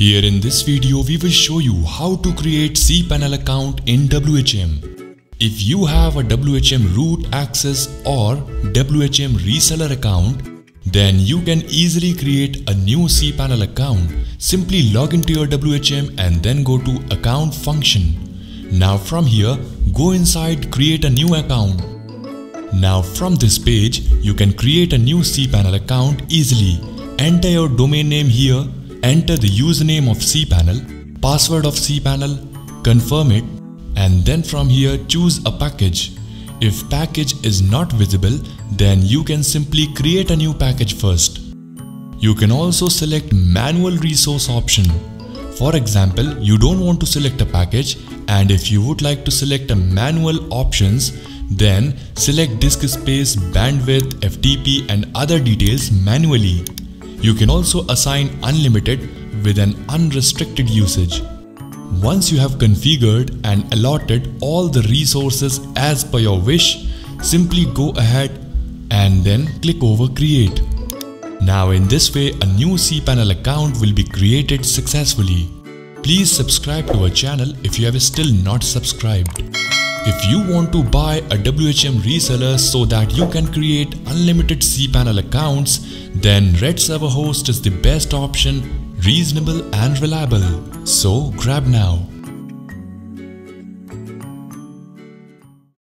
Here in this video we will show you how to create cPanel account in WHM. If you have a WHM root access or WHM reseller account, then you can easily create a new cPanel account. Simply log into your WHM and then go to account function. Now from here, go inside create a new account. Now from this page, you can create a new cPanel account easily. Enter your domain name here, enter the username of cPanel, password of cPanel, confirm it and then from here choose a package. If package is not visible, then you can simply create a new package first. You can also select manual resource option. For example, you don't want to select a package and if you would like to select a manual options, then select disk space, bandwidth, FTP and other details manually. You can also assign unlimited with an unrestricted usage. Once you have configured and allotted all the resources as per your wish, simply go ahead and then click over create. Now in this way a new cPanel account will be created successfully. Please subscribe to our channel if you have still not subscribed. If you want to buy a WHM reseller so that you can create unlimited cPanel accounts, then Red Server Host is the best option, reasonable and reliable. So grab now.